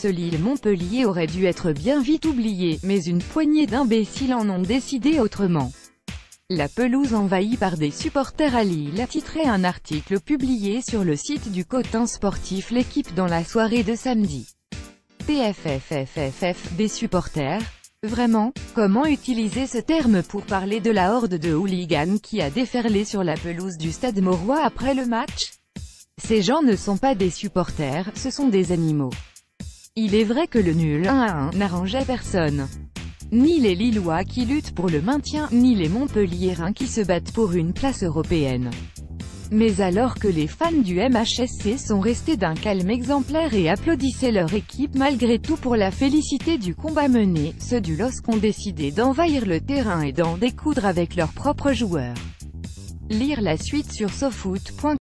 Ce Lille-Montpellier aurait dû être bien vite oublié, mais une poignée d'imbéciles en ont décidé autrement. La pelouse envahie par des supporters à Lille a titré un article publié sur le site du cotin sportif L'équipe dans la soirée de samedi. TFFFFF, des supporters? Vraiment? Comment utiliser ce terme pour parler de la horde de hooligans qui a déferlé sur la pelouse du stade Mauroy après le match? Ces gens ne sont pas des supporters, ce sont des animaux. Il est vrai que le nul 1 à 1 n'arrangeait personne. Ni les Lillois qui luttent pour le maintien, ni les Montpelliérains qui se battent pour une place européenne. Mais alors que les fans du MHSC sont restés d'un calme exemplaire et applaudissaient leur équipe malgré tout pour la félicité du combat mené, ceux du LOSC ont décidé d'envahir le terrain et d'en découdre avec leurs propres joueurs. Lire la suite sur sofoot.com